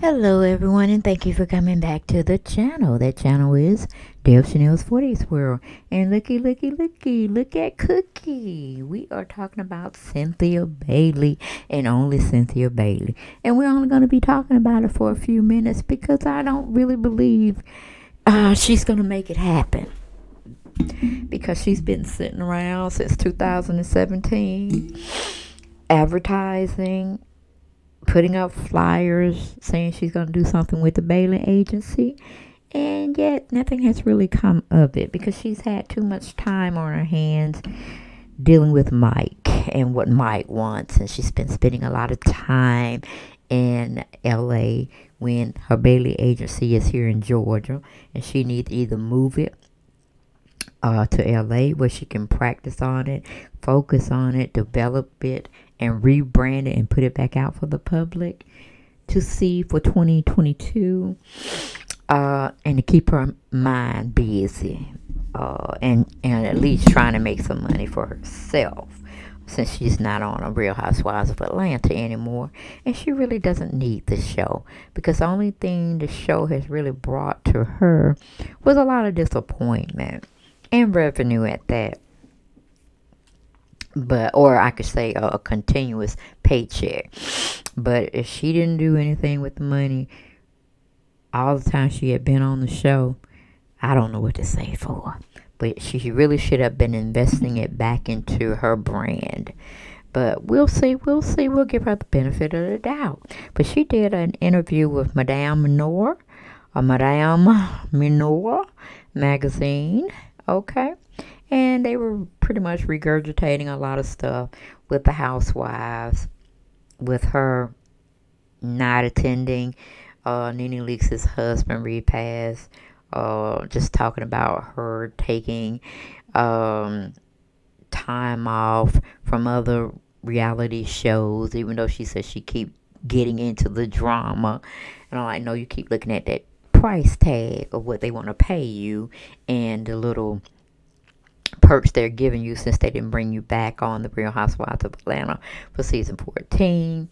Hello everyone and thank you for coming back to the channel. That channel is Deb Shanel's 40s World. And looky, looky, looky, look at Cookie. We are talking about Cynthia Bailey and only Cynthia Bailey. And we're only going to be talking about it for a few minutes because I don't really believe uh, she's going to make it happen. Because she's been sitting around since 2017 advertising putting up flyers saying she's going to do something with the Bailey agency. And yet, nothing has really come of it because she's had too much time on her hands dealing with Mike and what Mike wants. And she's been spending a lot of time in LA when her Bailey agency is here in Georgia. And she needs to either move it uh, to LA where she can practice on it, focus on it, develop it, and rebrand it and put it back out for the public to see for 2022 uh, and to keep her mind busy uh, and, and at least trying to make some money for herself since she's not on a Real Housewives of Atlanta anymore. And she really doesn't need the show because the only thing the show has really brought to her was a lot of disappointment and revenue at that but or I could say a, a, continuous paycheck. But if she didn't do anything with the money all the time she had been on the show, I don't know what to say for. But she really should have been investing it back into her brand. But we'll see, we'll see. We'll give her the benefit of the doubt. But she did an interview with Madame Noire, a Madame Noire magazine. Okay and they were pretty much regurgitating a lot of stuff with the housewives, with her not attending uh, Nene Leakes' husband repass, uh, just talking about her taking um, time off from other reality shows, even though she says she keep getting into the drama. And I'm like, no, you keep looking at that price tag of what they want to pay you and the little perks they're giving you since they didn't bring you back on the Real Housewives of Atlanta for season 14.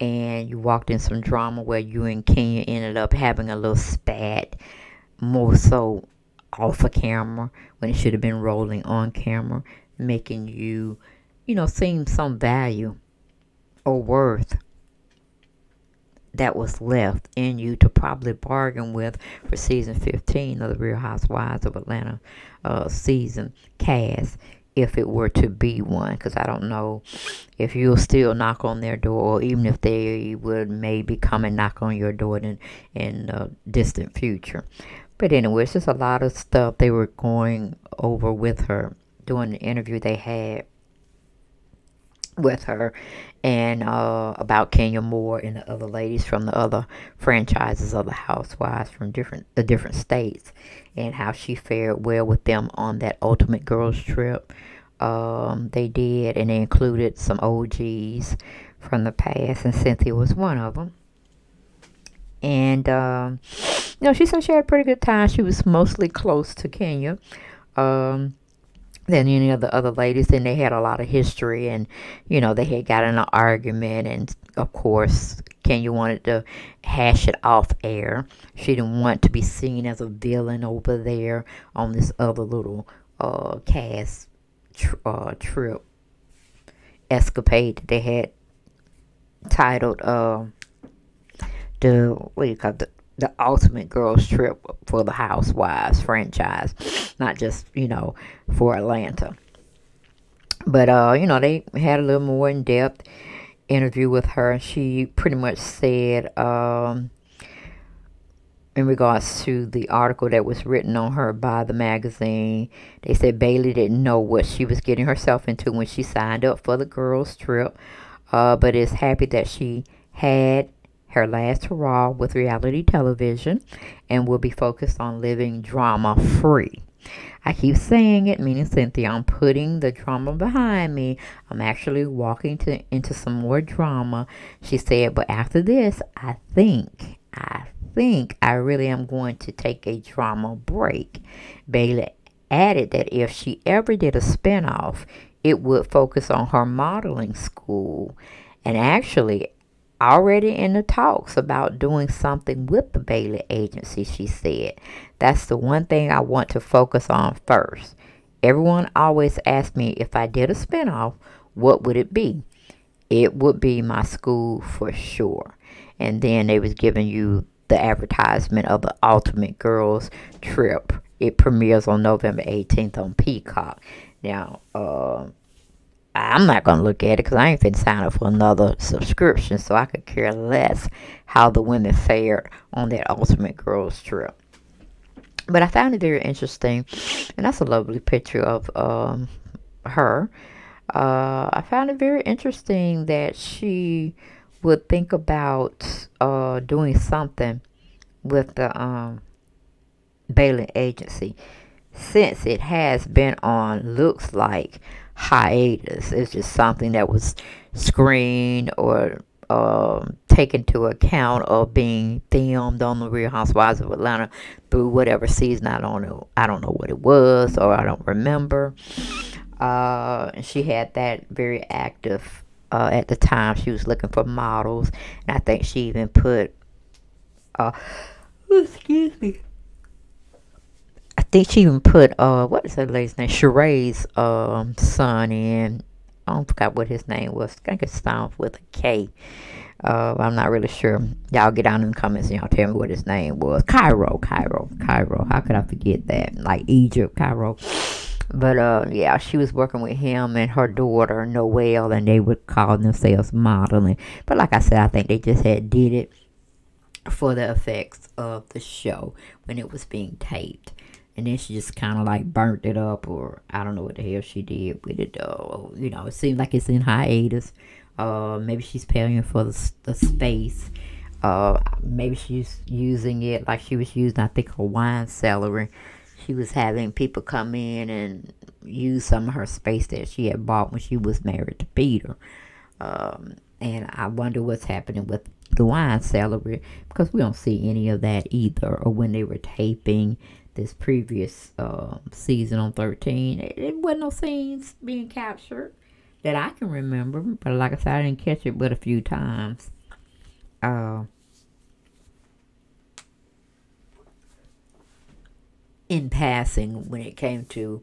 And you walked in some drama where you and Kenya ended up having a little spat, more so off of camera when it should have been rolling on camera, making you, you know, seem some value or worth that was left in you to probably bargain with for season 15 of the Real Housewives of Atlanta uh, season cast if it were to be one because I don't know if you'll still knock on their door or even if they would maybe come and knock on your door in, in the distant future. But anyway, it's just a lot of stuff they were going over with her during the interview they had with her and uh, about Kenya Moore and the other ladies from the other franchises of the Housewives from different the different states and how she fared well with them on that Ultimate Girls trip. Um, they did, and they included some OGs from the past, and Cynthia was one of them. And um, you know, she said she had a pretty good time. She was mostly close to Kenya. Um, than any of the other ladies and they had a lot of history and you know they had got in an argument and of course Kenya wanted to hash it off air. She didn't want to be seen as a villain over there on this other little uh cast tr uh, trip escapade that they had titled uh the what do you call it the ultimate girls trip for the housewives franchise not just you know for atlanta. But uh you know they had a little more in-depth interview with her. And she pretty much said um in regards to the article that was written on her by the magazine they said bailey didn't know what she was getting herself into when she signed up for the girls trip. Uh but is happy that she had her last hurrah with reality television and will be focused on living drama free. I keep saying it, meaning Cynthia, I'm putting the drama behind me. I'm actually walking to, into some more drama. She said, but after this, I think, I think I really am going to take a drama break. Bailey added that if she ever did a spinoff, it would focus on her modeling school. And actually, already in the talks about doing something with the Bailey agency, she said. That's the one thing I want to focus on first. Everyone always asks me if I did a spinoff, what would it be? It would be my school for sure. And then they was giving you the advertisement of the Ultimate Girls Trip. It premieres on November 18th on Peacock. Now, uh, I'm not going to look at it because I ain't been sign up for another subscription, so I could care less how the women fared on that Ultimate Girls trip. But I found it very interesting, and that's a lovely picture of um, her. Uh, I found it very interesting that she would think about uh, doing something with the um, Bailey agency since it has been on, looks like hiatus. It's just something that was screened or um, taken to account of being filmed on the Real Housewives of Atlanta through whatever season. I don't know. I don't know what it was, or I don't remember. Uh, and she had that very active uh, at the time. She was looking for models, and I think she even put. Uh, excuse me think she even put uh what is that lady's name? Sheree's um son in. I don't forgot what his name was. I think it starts with a K. Uh, I'm not really sure. Y'all get down in the comments and y'all tell me what his name was. Cairo, Cairo, Cairo. How could I forget that? Like Egypt, Cairo. But uh, yeah, she was working with him and her daughter Noelle, and they would call themselves modeling. But like I said, I think they just had did it for the effects of the show when it was being taped and then she just kind of like burnt it up or i don't know what the hell she did with it uh, you know it seems like it's in hiatus. Uh maybe she's paying for the, the space. Uh maybe she's using it like she was using i think her wine cellar. She was having people come in and use some of her space that she had bought when she was married to peter. Um and i wonder what's happening with the wine cellar because we don't see any of that either or when they were taping this previous uh, season on 13. It, it wasn't no scenes being captured that I can remember. But like I said, I didn't catch it but a few times. Uh, in passing, when it came to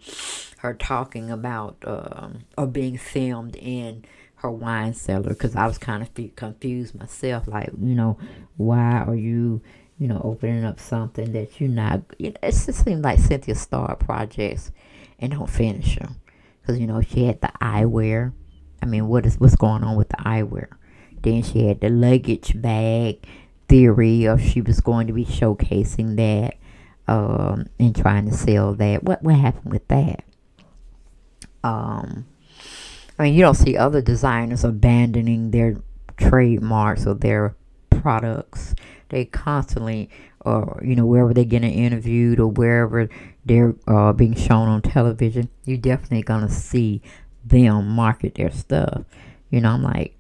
her talking about um, or being filmed in her wine cellar, because I was kind of confused myself. Like, you know, why are you you know, opening up something that you're not. You know, it just seems like Cynthia start projects and don't finish them because you know she had the eyewear. I mean, what is what's going on with the eyewear? Then she had the luggage bag theory of she was going to be showcasing that um, and trying to sell that. What what happened with that? Um, I mean, you don't see other designers abandoning their trademarks or their products they constantly, uh, you know, wherever they're getting interviewed or wherever they're uh, being shown on television, you're definitely gonna see them market their stuff. You know, I'm like,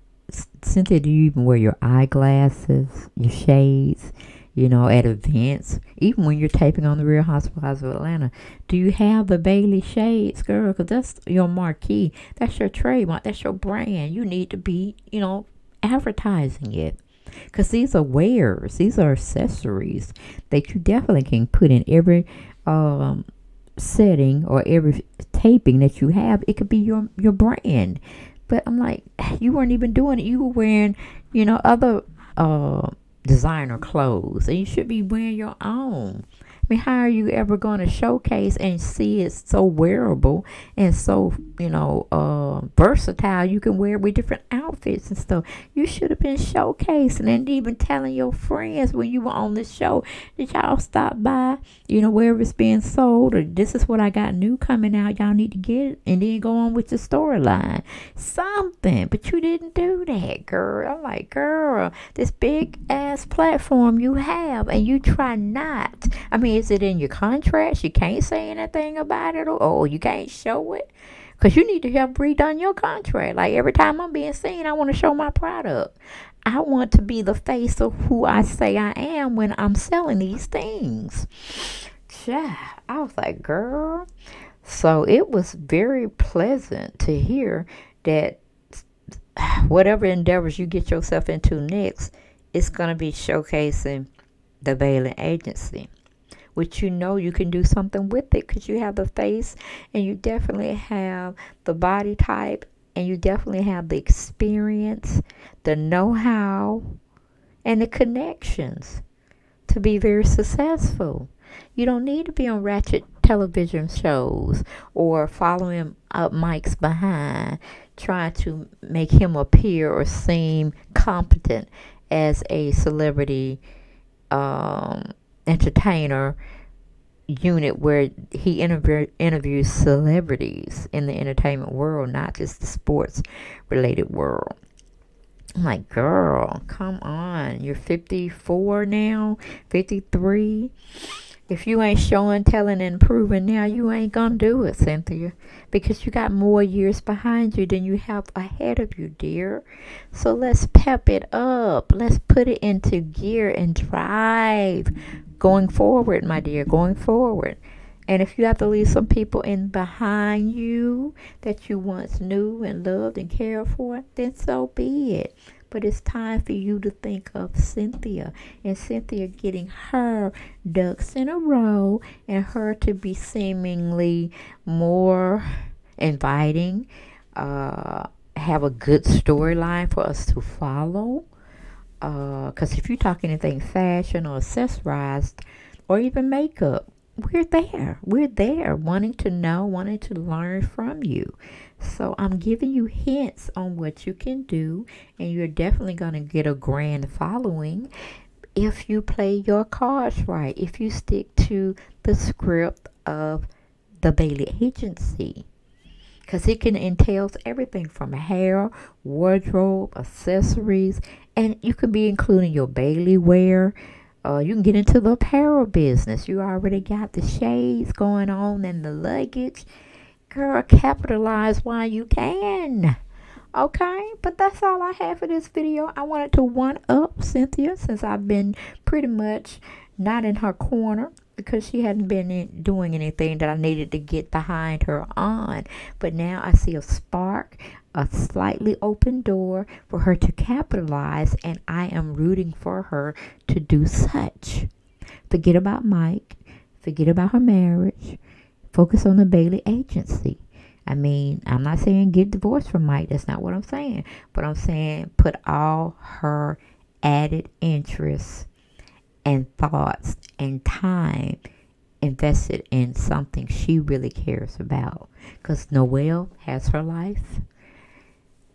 Cynthia, do you even wear your eyeglasses, your shades? You know, at events, even when you're taping on the Real Housewives of Atlanta, do you have the Bailey shades, girl? Because that's your marquee. That's your trademark. That's your brand. You need to be, you know, advertising it because these are wares these are accessories that you definitely can put in every um, setting or every taping that you have. It could be your your brand. But i'm like you weren't even doing it. You were wearing you know other uh, designer clothes and you should be wearing your own I mean, how are you ever going to showcase and see it so wearable and so, you know, uh, versatile? You can wear it with different outfits and stuff. You should have been showcasing and even telling your friends when you were on the show that y'all stop by, you know, wherever it's being sold or this is what I got new coming out. Y'all need to get it and then go on with the storyline. Something. But you didn't do that, girl. I'm like, girl, this big ass platform you have and you try not. I mean, is it in your contracts? You can't say anything about it, or, or you can't show it, because you need to have redone your contract. Like every time I'm being seen, I want to show my product. I want to be the face of who I say I am when I'm selling these things. Yeah, I was like, girl. So it was very pleasant to hear that whatever endeavors you get yourself into next, it's going to be showcasing the Bailey Agency, which you know you can do something with it because you have the face and you definitely have the body type and you definitely have the experience, the know how, and the connections to be very successful. You don't need to be on ratchet television shows or following up Mike's behind, trying to make him appear or seem competent as a celebrity um, entertainer unit where he interview, interviews celebrities in the entertainment world, not just the sports related world. I'm like, girl, come on. You're 54 now, 53. If you ain't showing, telling, and proving now, you ain't gonna do it, Cynthia. Because you got more years behind you than you have ahead of you, dear. So let's pep it up. Let's put it into gear and drive going forward, my dear, going forward. And if you have to leave some people in behind you that you once knew and loved and cared for, then so be it. But it's time for you to think of Cynthia and Cynthia getting her ducks in a row and her to be seemingly more inviting, uh, have a good storyline for us to follow. Because uh, if you talk anything fashion or accessorized or even makeup, we're there. We're there wanting to know, wanting to learn from you. So I'm giving you hints on what you can do, and you're definitely going to get a grand following if you play your cards right, if you stick to the script of the Bailey Agency. Because it can entails everything from hair, wardrobe, accessories, and you can be including your Bailey wear, uh, you can get into the apparel business. You already got the shades going on and the luggage. Girl, capitalize while you can. Okay, but that's all I have for this video. I wanted to one up Cynthia since I've been pretty much not in her corner because she hadn't been doing anything that I needed to get behind her on. But now I see a spark, a slightly open door for her to capitalize, and I am rooting for her to do such. Forget about Mike, forget about her marriage, focus on the Bailey agency. I mean, I'm not saying get divorced from Mike, that's not what I'm saying, but I'm saying put all her added interests and thoughts and time invested in something she really cares about. Because Noelle has her life.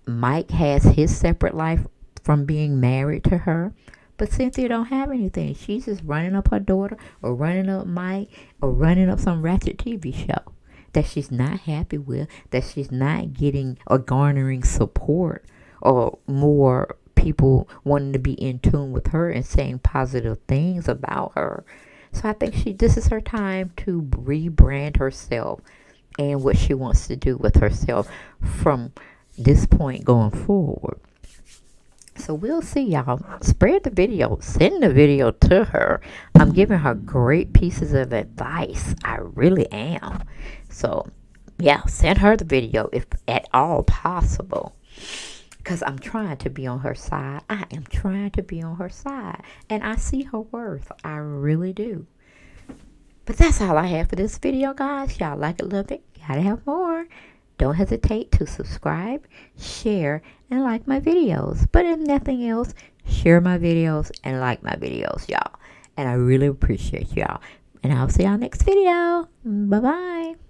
Mike has his separate life from being married to her. But Cynthia don't have anything. She's just running up her daughter or running up Mike or running up some ratchet TV show that she's not happy with, that she's not getting or garnering support or more people wanting to be in tune with her and saying positive things about her. So I think she this is her time to rebrand herself and what she wants to do with herself from this point going forward. So we'll see y'all. Spread the video. Send the video to her. I'm giving her great pieces of advice. I really am. So yeah, send her the video if at all possible because I'm trying to be on her side. I am trying to be on her side. And I see her worth. I really do. But that's all I have for this video, guys. Y'all like it, love it. Gotta have more. Don't hesitate to subscribe, share, and like my videos. But if nothing else, share my videos and like my videos, y'all. And I really appreciate y'all. And I'll see y'all next video. Bye-bye.